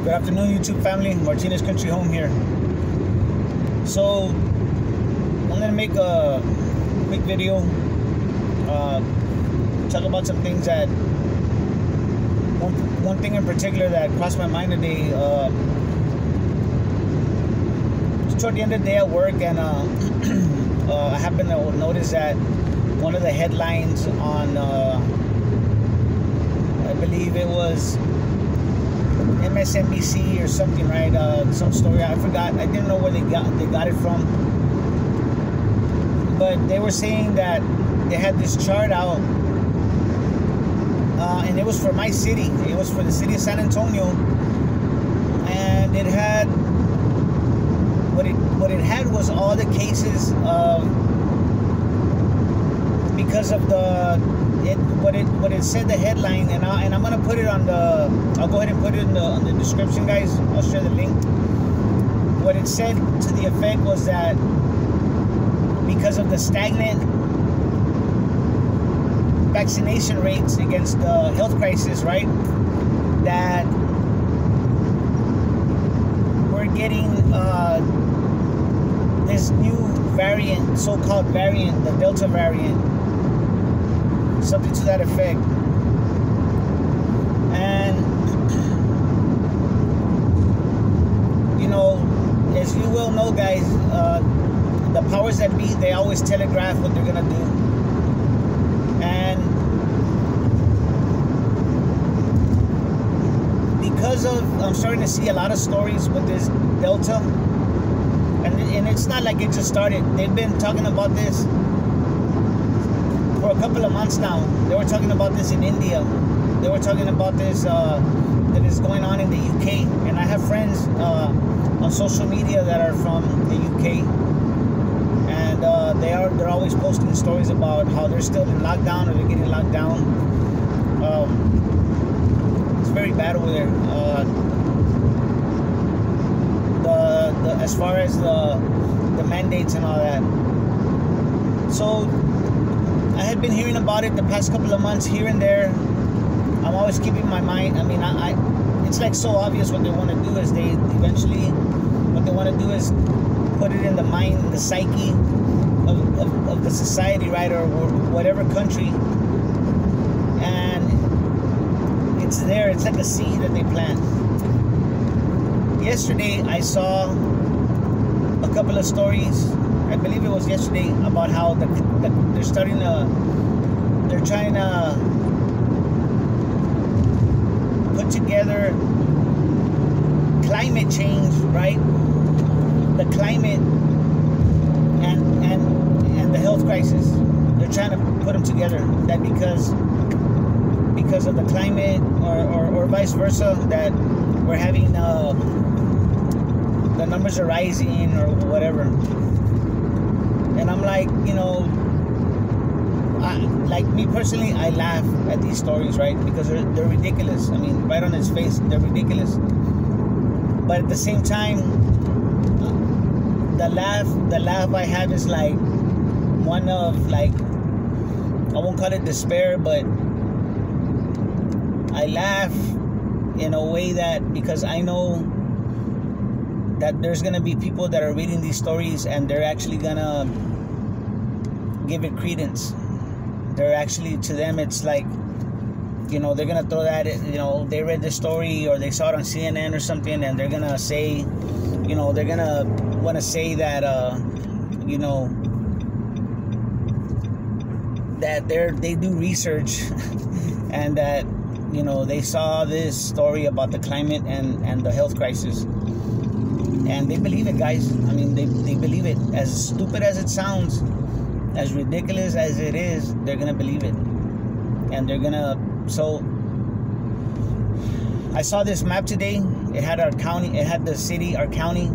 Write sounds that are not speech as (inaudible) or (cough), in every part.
Good afternoon, YouTube family. Martinez Country Home here. So, I'm gonna make a quick video, uh, talk about some things that one, one thing in particular that crossed my mind today. Uh, toward the end of the day at work, and uh, (clears throat) uh, I happened to notice that one of the headlines on, uh, I believe it was MSNBC or something, right? Uh, some story I forgot. I didn't know where they got they got it from, but they were saying that they had this chart out, uh, and it was for my city. It was for the city of San Antonio, and it had what it what it had was all the cases of because of the it what it what it said the headline and I and I'm gonna put it on the I'll go ahead and put it in the on the description guys. I'll share the link. What it said to the effect was that because of the stagnant vaccination rates against the health crisis right that we're getting uh, this new variant so-called variant the delta variant something to that effect. And you know, as you will know, guys, uh, the powers that be they always telegraph what they're gonna do, and because of I'm starting to see a lot of stories with this Delta, and and it's not like it just started. They've been talking about this for a couple of months now. They were talking about this in India. They were talking about this uh, that is going on in the UK. And I have friends uh, on social media that are from the UK, and uh, they are they're always posting stories about how they're still in lockdown or they're getting locked down. Um, it's very bad over there. Uh, the, the as far as the the mandates and all that. So I had been hearing about it the past couple of months here and there. I'm always keeping my mind. I mean, I, I it's like so obvious what they want to do is they eventually what they want to do is put it in the mind, the psyche of, of, of the society, right, or, or whatever country, and it's there. It's like a seed that they plant. Yesterday, I saw a couple of stories I believe it was yesterday about how the, the, they're starting to they're trying to put together climate change, right? The climate and and and the health crisis. They're trying to put them together. That because because of the climate or, or, or vice versa that we're having uh, the numbers are rising or whatever and I'm like, you know, I, like me personally, I laugh at these stories, right? Because they're, they're ridiculous. I mean, right on its face, they're ridiculous. But at the same time, the laugh, the laugh I have is like one of like, I won't call it despair, but I laugh in a way that because I know that there's gonna be people that are reading these stories and they're actually gonna give it credence. They're actually to them it's like you know they're gonna throw that you know they read the story or they saw it on CNN or something and they're gonna say you know they're gonna want to say that uh you know that they're they do research (laughs) and that you know they saw this story about the climate and and the health crisis and they believe it guys. I mean they, they believe it. As stupid as it sounds as ridiculous as it is they're gonna believe it. And they're gonna so i saw this map today. It had our county it had the city our county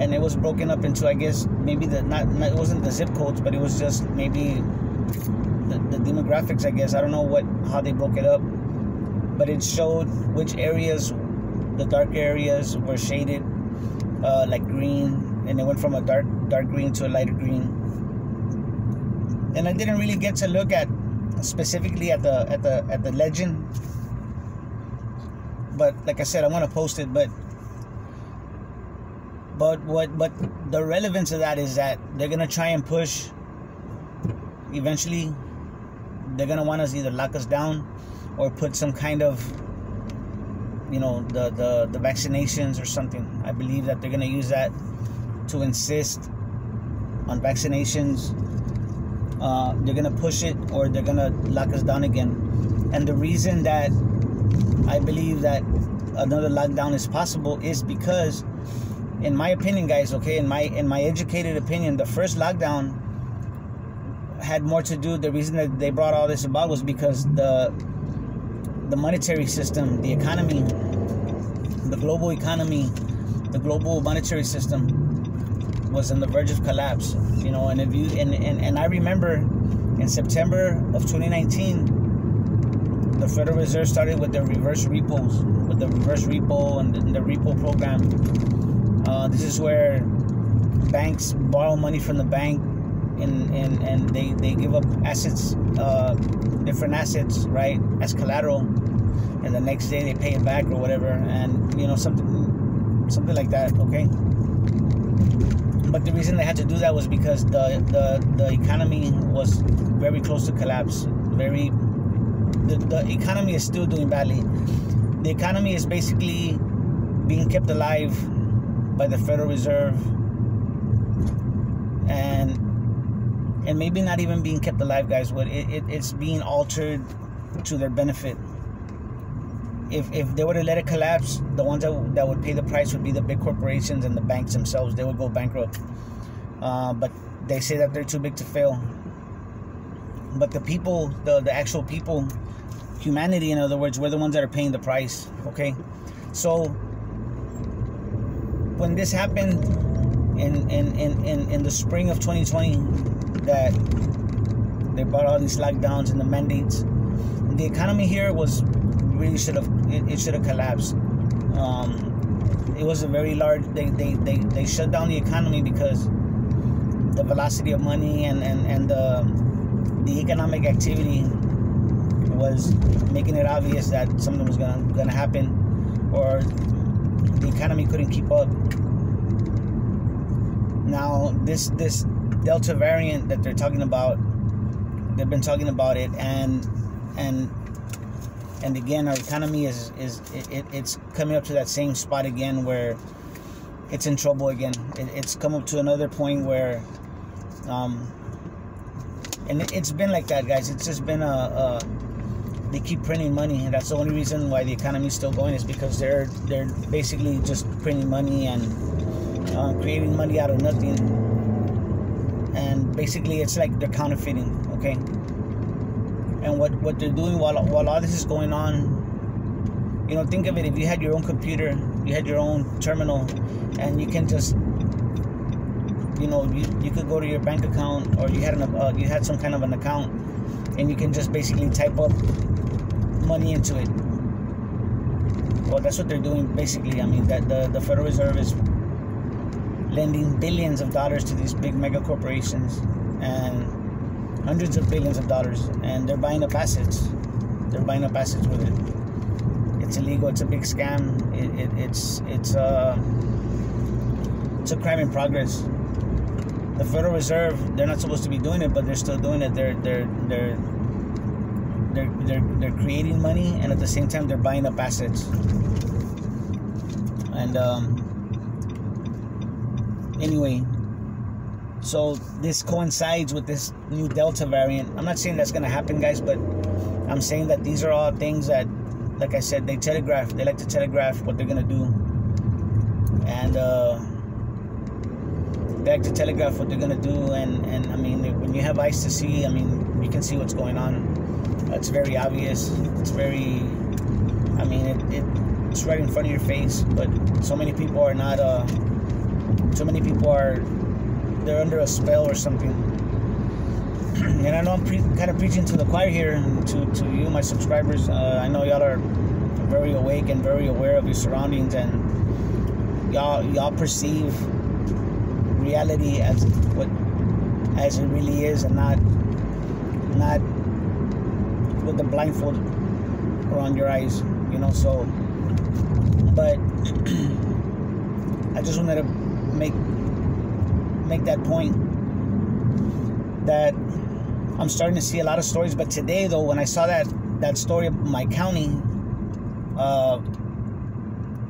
and it was broken up into i guess maybe the not, not it wasn't the zip codes but it was just maybe the, the demographics i guess. I don't know what how they broke it up but it showed which areas the dark areas were shaded uh, like green, and it went from a dark dark green to a lighter green. And I didn't really get to look at specifically at the at the at the legend. but like I said, I'm gonna post it. But but what but the relevance of that is that they're gonna try and push. Eventually, they're gonna want us either lock us down or put some kind of you know the the the vaccinations or something. I believe that they're gonna use that to insist on vaccinations. Uh, they're gonna push it or they're gonna lock us down again. And the reason that I believe that another lockdown is possible is because, in my opinion, guys, okay, in my in my educated opinion, the first lockdown had more to do. The reason that they brought all this about was because the the monetary system, the economy, the global economy, the global monetary system was on the verge of collapse. You know, and if you and, and, and I remember in September of 2019, the Federal Reserve started with the reverse repos, with the reverse repo and the, the repo program. Uh, this is where banks borrow money from the bank and, and, and they, they give up assets, uh, different assets, right, as collateral, and the next day they pay it back or whatever, and you know something, something like that. Okay, but the reason they had to do that was because the the, the economy was very close to collapse. Very, the, the economy is still doing badly. The economy is basically being kept alive by the Federal Reserve and and maybe not even being kept alive, guys. But it, it, it's being altered to their benefit if, if they were to let it collapse, the ones that, that would pay the price would be the big corporations and the banks themselves. They would go bankrupt. Uh, but they say that they're too big to fail. But the people, the, the actual people, humanity, in other words, we're the ones that are paying the price. Okay? So, when this happened in, in, in, in, in the spring of 2020, that they brought all these lockdowns and the mandates, the economy here was really should have it, it should have collapsed. Um, it was a very large. They, they, they, they shut down the economy because the velocity of money and and and the the economic activity was making it obvious that something was gonna gonna happen, or the economy couldn't keep up. Now this this Delta variant that they're talking about, they've been talking about it, and and and again our economy is is it, it's coming up to that same spot again where it's in trouble again. It, it's come up to another point where um and it, has been like that guys. It's just been a, a they keep printing money and that's the only reason why the economy is still going is because they're they're basically just printing money and uh, creating money out of nothing. And basically it's like they're counterfeiting okay and what what they're doing while while all this is going on. You know think of it if you had your own computer you had your own terminal and you can just you know you, you could go to your bank account or you had an uh, you had some kind of an account and you can just basically type up money into it. Well that's what they're doing basically. I mean that the, the federal reserve is lending billions of dollars to these big mega corporations and hundreds of billions of dollars, and they're buying up assets. They're buying up assets with it. It's illegal. It's a big scam. It, it, it's it's a uh, it's a crime in progress. The Federal Reserve, they're not supposed to be doing it, but they're still doing it. They're they're they're they're they're, they're creating money, and at the same time, they're buying up assets. And um, anyway, so this coincides with this new Delta variant. I'm not saying that's going to happen, guys, but I'm saying that these are all things that, like I said, they telegraph. They like to telegraph what they're going to do. And uh, they like to telegraph what they're going to do. And, and I mean, when you have eyes to see, I mean, you can see what's going on. It's very obvious. It's very, I mean, it, it it's right in front of your face. But so many people are not, uh, so many people are they're under a spell or something. (clears throat) and I know I'm pre- kind of preaching to the choir here, to to you, my subscribers. Uh, I know y'all are very awake and very aware of your surroundings, and y'all y'all perceive reality as what as it really is, and not not with the blindfold around your eyes. You know, so but (clears throat) I just wanted to make make that point that I'm starting to see a lot of stories. But today, though, when I saw that that story of my county uh,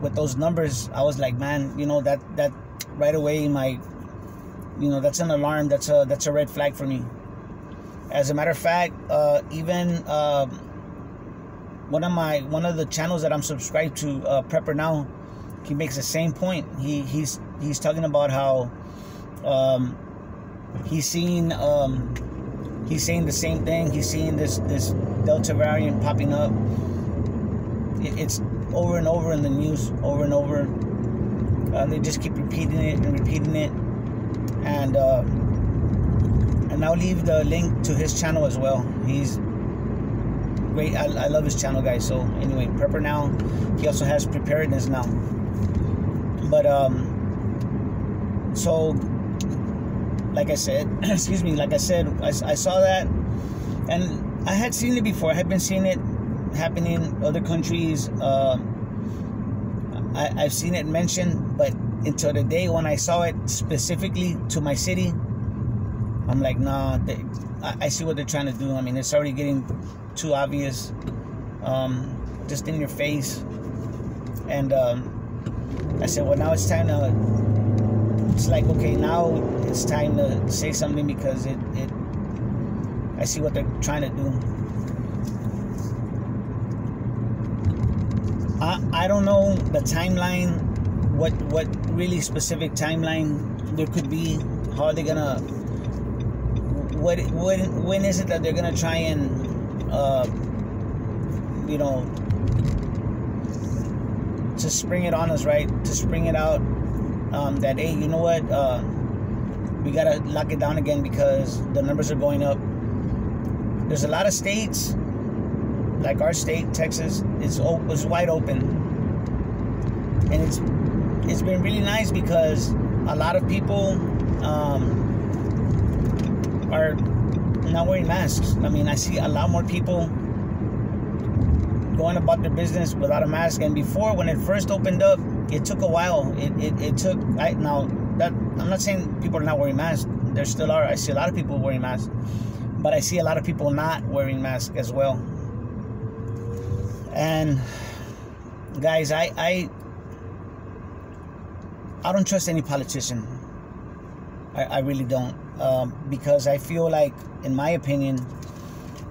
with those numbers, I was like, man, you know that that right away my you know that's an alarm. That's a that's a red flag for me. As a matter of fact, uh, even uh, one of my one of the channels that I'm subscribed to, uh, Prepper Now, he makes the same point. He he's he's talking about how um, he's seen um, he's saying the same thing. He's seeing this this Delta variant popping up. It, it's over and over in the news, over and over. Uh, they just keep repeating it and repeating it, and uh, and I'll leave the link to his channel as well. He's great. I, I love his channel, guys. So anyway, prepper now. He also has preparedness now. But um, so like I said, (clears throat) excuse me, like I said, I, I saw that, and I had seen it before. I had been seeing it happen in other countries. Uh, I, I've seen it mentioned, but until the day when I saw it specifically to my city, I'm like, nah, they, I, I, see what they're trying to do. I mean, it's already getting too obvious, um, just in your face. And um, I said, well, now it's time to it's like okay now it's time to say something because it, it I see what they're trying to do. I I don't know the timeline, what what really specific timeline there could be. How are they gonna? What when when is it that they're gonna try and uh, you know to spring it on us, right? To spring it out um, that hey, you know what, uh, we gotta lock it down again because the numbers are going up. There's a lot of states, like our state, Texas, is was wide open, and it's it's been really nice because a lot of people um, are not wearing masks. I mean, I see a lot more people going about their business without a mask. And before, when it first opened up, it took a while. It, it, it took I now that I'm not saying people are not wearing masks. There still are. I see a lot of people wearing masks, but I see a lot of people not wearing masks as well. And guys, I I I don't trust any politician. I, I really don't um, because I feel like, in my opinion,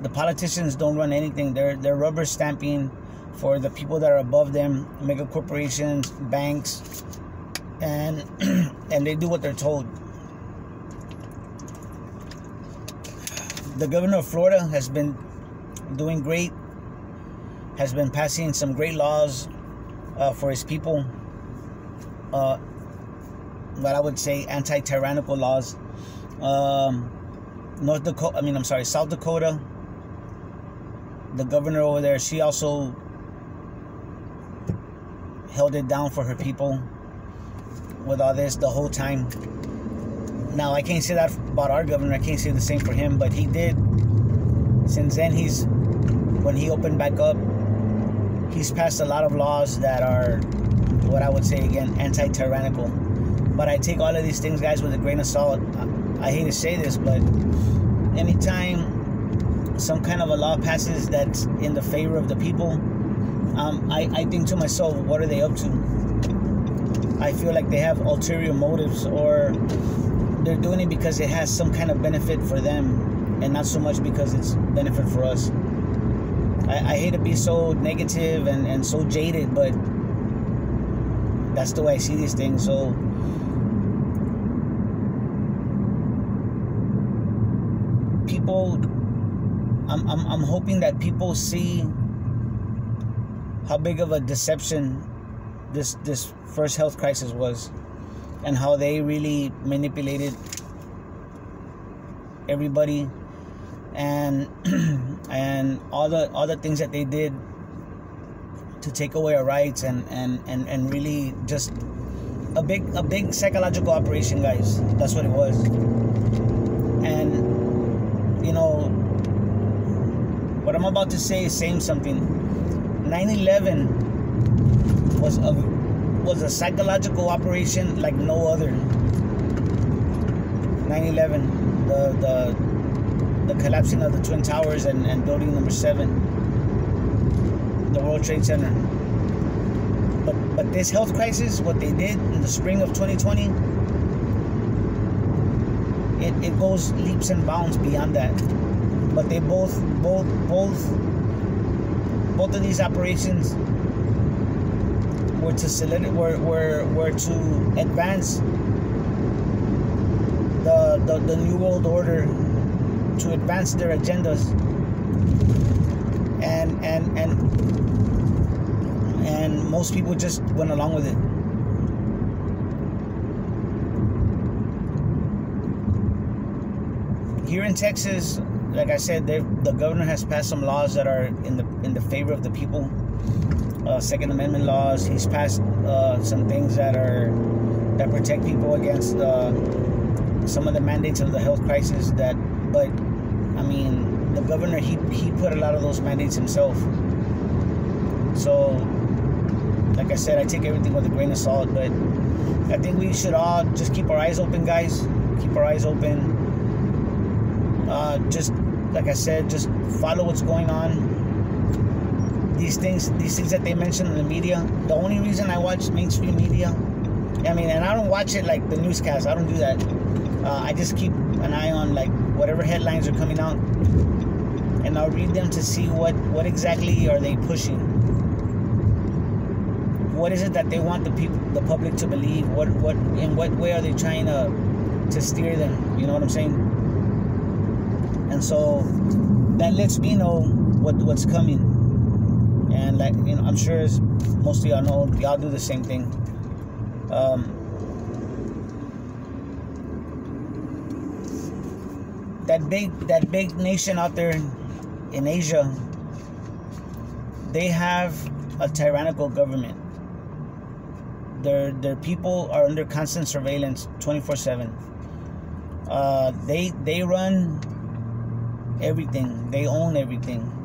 the politicians don't run anything. They're they're rubber stamping for the people that are above them, mega corporations, banks, and (clears throat) and they do what they're told. The governor of Florida has been doing great, has been passing some great laws uh, for his people. Uh, what I would say anti-tyrannical laws. Um, North Dakota, I mean, I'm sorry, South Dakota. The governor over there, she also held it down for her people with all this the whole time. Now I can't say that about our governor. I can't say the same for him, but he did. Since then, he's when he opened back up, he's passed a lot of laws that are what I would say again anti-tyrannical. But I take all of these things, guys, with a grain of salt. I, I hate to say this, but anytime some kind of a law passes that's in the favor of the people, um, I, I think to myself, what are they up to? I feel like they have ulterior motives or they're doing it because it has some kind of benefit for them and not so much because it's benefit for us. I, I hate to be so negative and, and so jaded, but that's the way I see these things. So people I'm, I'm, I'm hoping that people see how big of a deception this this first health crisis was and how they really manipulated everybody. And (clears throat) and all the all the things that they did to take away our rights and and and, and really just a big a big psychological operation guys. That's what it was. And you know what i'm about to say is saying something. 9-11 was a was a psychological operation like no other. 9/11, the the the collapsing of the twin towers and, and building number seven, the World Trade Center. But but this health crisis, what they did in the spring of 2020, it, it goes leaps and bounds beyond that. But they both both both both of these operations were to solid were, were, were to advance the, the the new world order to advance their agendas. And and and and most people just went along with it. Here in Texas like I said the governor has passed some laws that are in the in the favor of the people uh, Second Amendment laws. He's passed uh, some things that are that protect people against uh, some of the mandates of the health crisis. That, but I mean, the governor he he put a lot of those mandates himself. So, like I said, I take everything with a grain of salt. But I think we should all just keep our eyes open, guys. Keep our eyes open. Uh, just like I said, just follow what's going on these things these things that they mention in the media. The only reason i watch mainstream media i mean and i don't watch it like the newscast. I don't do that. Uh, i just keep an eye on like whatever headlines are coming out and i'll read them to see what what exactly are they pushing. What is it that they want the people the public to believe? What what in what way are they trying to to steer them? You know what i'm saying? And so that lets me know what what's coming and like you know i'm sure most of y'all know y'all do the same thing. Um, that big that big nation out there in asia they have a tyrannical government. Their their people are under constant surveillance 24 7 uh, they they run everything. They own everything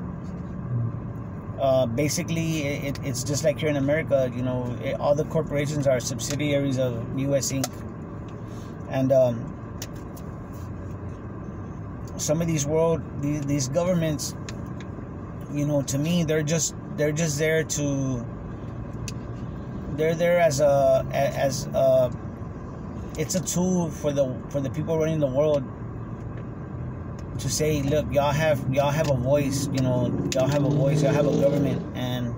uh, basically it, it's just like here in America, you know, it, all the corporations are subsidiaries of US Inc. And um, some of these world these, these governments, you know, to me they're just they're just there to they're there as a as a it's a tool for the for the people running the world to say, look, y'all have y'all have a voice, you know, y'all have a voice, y'all have a government, and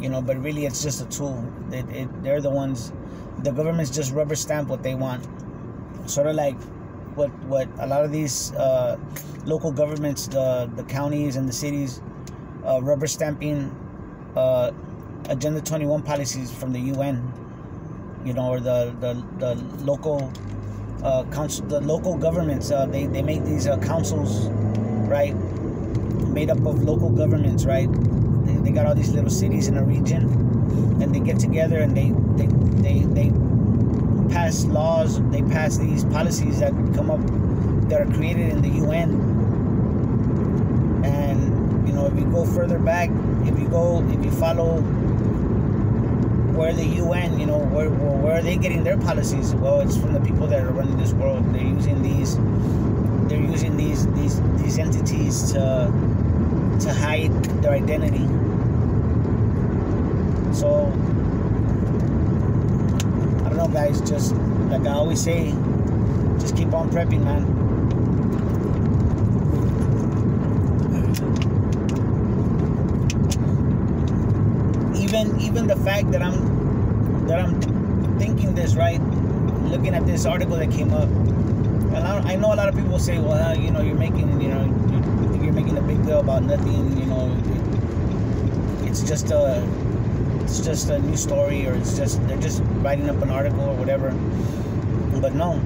you know, but really it's just a tool. It, it, they're the ones. The governments just rubber stamp what they want, sort of like what what a lot of these uh, local governments, the the counties and the cities, uh, rubber stamping uh, Agenda 21 policies from the UN, you know, or the the, the local uh, council, the local governments, uh, they, they make these uh, councils, right, made up of local governments, right? They, they got all these little cities in a region, and they get together and they they they, they pass laws, they pass these policies that come up that are created in the UN. And you know, if you go further back, if you go, if you follow where the UN, you know, where, where are they getting their policies? Well, it's from the people that are running this world. They're using these, they're using these these these entities to to hide their identity. So I don't know, guys. Just like I always say, just keep on prepping, man. Even even the fact that I'm that I'm thinking this right, looking at this article that came up, I, know a lot of people say, well, uh, you know, you're making you know you're, you're making a big deal about nothing, you know, it's just a it's just a new story or it's just they're just writing up an article or whatever. But no,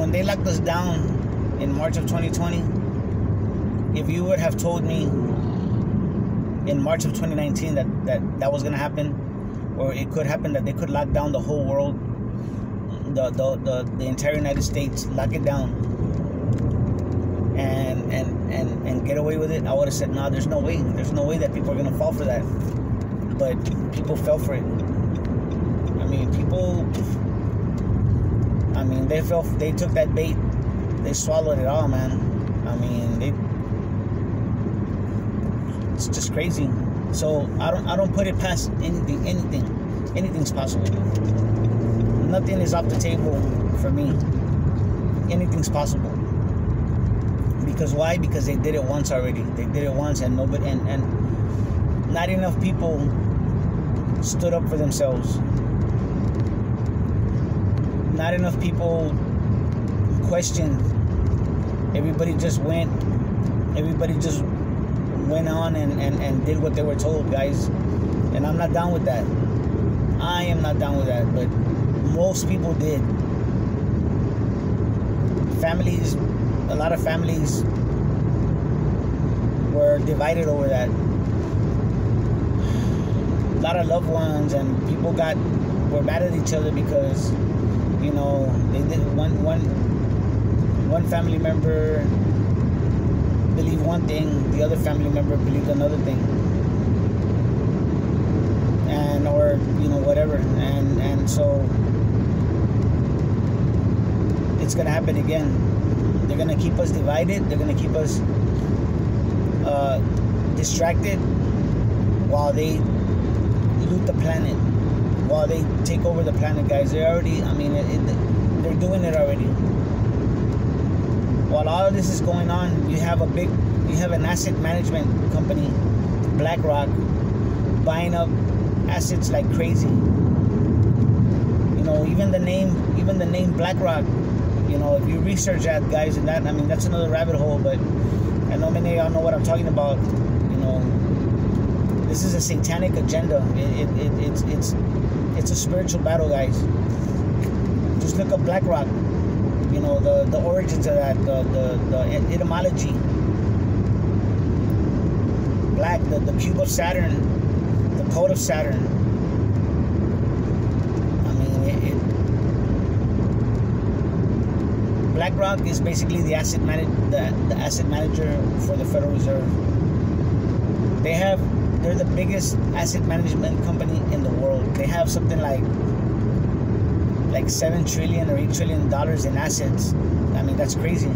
when they locked us down in March of 2020, if you would have told me in March of 2019 that that that was gonna happen, or it could happen that they could lock down the whole world, the the the, the entire United States, lock it down, and and and and get away with it. I would have said, no, nah, there's no way. There's no way that people are gonna fall for that. but people fell for it. I mean, people. I mean, they fell. They took that bait. They swallowed it all, man. I mean, they. It's just crazy. So I don't. I don't put it past anything. Anything. Anything's possible. Nothing is off the table for me. Anything's possible. Because why? Because they did it once already. They did it once, and nobody and and not enough people stood up for themselves. Not enough people questioned. Everybody just went. Everybody just went on and, and, and did what they were told, guys. And I'm not down with that. I am not down with that, but most people did. Families, a lot of families were divided over that. A lot of loved ones and people got were mad at each other because you know they did one one one family member believed one thing, the other family member believed another thing. And or you know whatever and and so it's gonna happen again. They're gonna keep us divided. They're gonna keep us uh, distracted while they loot the planet, while they take over the planet, guys. They're already. I mean, it, it, they're doing it already. While all this is going on, you have a big, you have an asset management company, BlackRock, buying up assets like crazy. You know, even the name, even the name BlackRock you know, if you research that, guys, and that, I mean, that's another rabbit hole, but I know many of y'all know what I'm talking about. You know, this is a satanic agenda. It, it, it, it's, it's, it's a spiritual battle, guys. Just look up BlackRock. Know, the, the origins of that, the, the, the etymology. Black, the, the cube of Saturn, the code of Saturn I mean it BlackRock is basically the asset manage the, the asset manager for the Federal Reserve. They have they're the biggest asset management company in the world. They have something like like seven trillion or eight trillion dollars in assets. I mean that's crazy.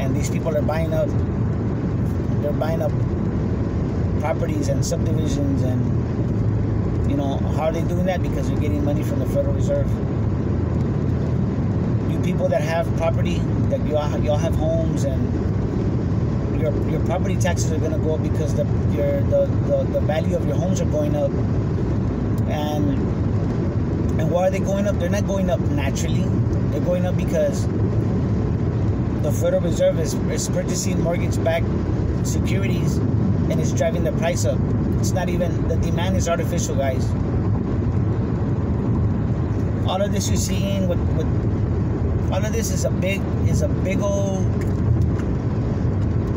And these people are buying up they're buying up properties and subdivisions and you know how are they doing that? Because they're getting money from the Federal Reserve You people that have property, that you all, you all have homes and your, your property taxes are going to go up because the, your, the, the, the value of your homes are going up. And and why are they going up? They're not going up naturally. They're going up because the Federal Reserve is, is purchasing mortgage-backed securities and it's driving the price up. It's not even the demand is artificial, guys. All of this you're seeing with, with all of this is a big is a big old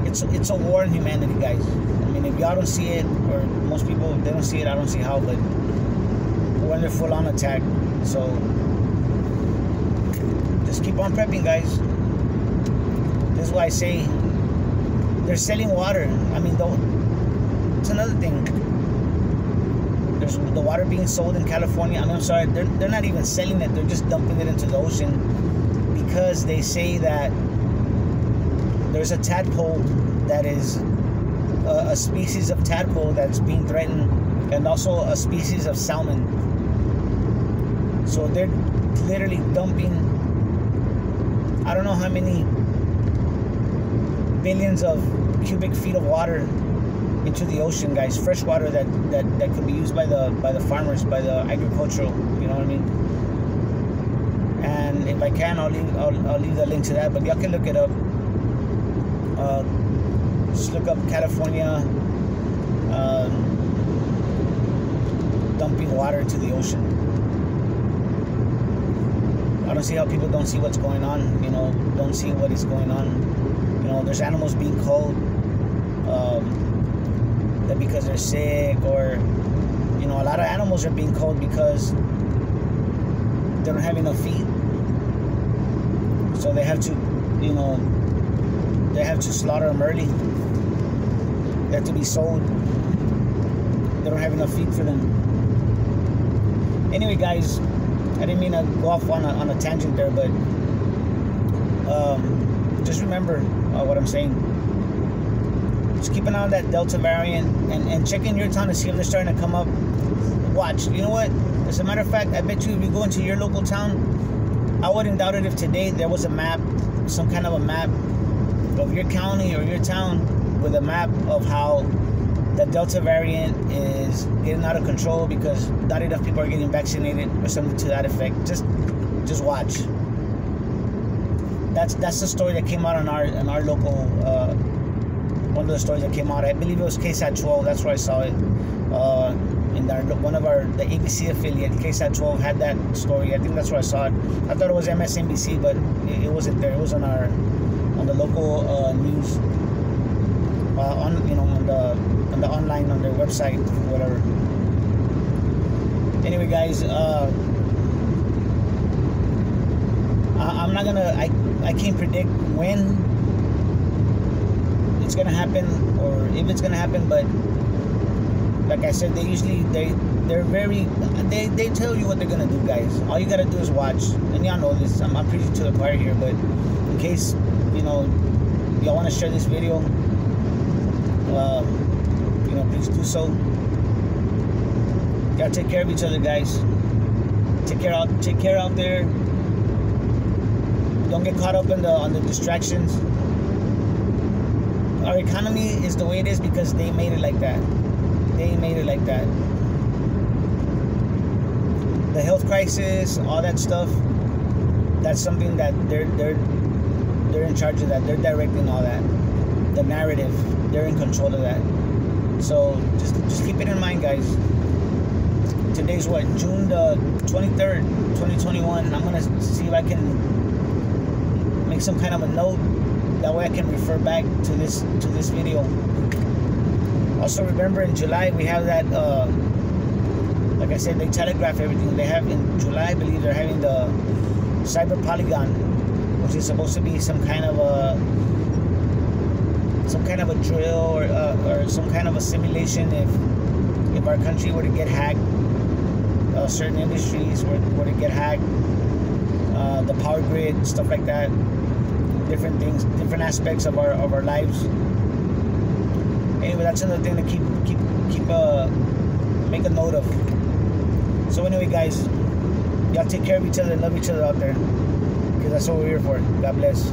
it's it's a war in humanity guys i mean if y'all don't see it or most people they don't see it i don't see how but we're full-on attack. So just keep on prepping guys. This is why i say they're selling water. I mean don't it's another thing. There's the water being sold in california. I mean, i'm sorry they're, they're not even selling it. They're just dumping it into the ocean because they say that there's a tadpole that is a, a species of tadpole that's being threatened and also a species of salmon. So they're literally dumping I don't know how many billions of cubic feet of water into the ocean, guys. Fresh water that, that, that could be used by the by the farmers, by the agricultural, you know what I mean? and if I can, I'll leave I'll, I'll leave the link to that. But y'all can look it up. Uh, just look up California uh, dumping water into the ocean. Don't see how people don't see what's going on. You know, don't see what is going on. You know, there's animals being killed um, that because they're sick, or you know, a lot of animals are being killed because they don't have enough feed. So they have to, you know, they have to slaughter them early. They have to be sold. They don't have enough feed for them. Anyway, guys, I didn't mean to go off on a, on a tangent there, but um, just remember uh, what I'm saying. Just keep an eye on that Delta variant and, and check in your town to see if they're starting to come up. Watch. You know what? As a matter of fact, I bet you if you go into your local town, I wouldn't doubt it if today there was a map, some kind of a map of your county or your town with a map of how the Delta variant is getting out of control because not enough people are getting vaccinated or something to that effect. Just, just watch. That's that's the story that came out on our on our local. Uh, one of the stories that came out. I believe it was KSAT 12. That's where I saw it. Uh, in our, one of our the ABC affiliate, KSAT 12 had that story. I think that's where I saw it. I thought it was MSNBC, but it, it wasn't there. It was on our on the local uh, news. On you know on the on the online on their website whatever. Anyway, guys. Uh, I, I'm not gonna. I I can't predict when it's gonna happen or if it's gonna happen, but like I said, they usually they they're very they they tell you what they're gonna do, guys. All you gotta do is watch, and y'all know this. I'm, I'm to the choir here, but in case you know y'all want to share this video, uh, you know, please do so. Gotta take care of each other, guys. Take care out, take care out there. Don't get caught up in the on the distractions. Our economy is the way it is because they made it like that. They made it like that. The health crisis, all that stuff. That's something that they're they're they're in charge of that. They're directing all that. The narrative, they're in control of that. So just just keep it in mind, guys. Today's what June the 23rd, 2021, and I'm gonna see if I can make some kind of a note. That way I can refer back to this to this video. Also remember in July we have that. Uh, like I said, they telegraph everything. They have in July, I believe they're having the Cyber Polygon, which is supposed to be some kind of a some kind of a drill or uh, or some kind of a simulation if if our country were to get hacked, uh, certain industries were, were to get hacked, uh, the power grid, stuff like that, different things, different aspects of our of our lives. Anyway, that's another thing to keep keep keep uh make a note of. So anyway, guys, y'all take care of each other and love each other out there, because that's what we're here for. God bless.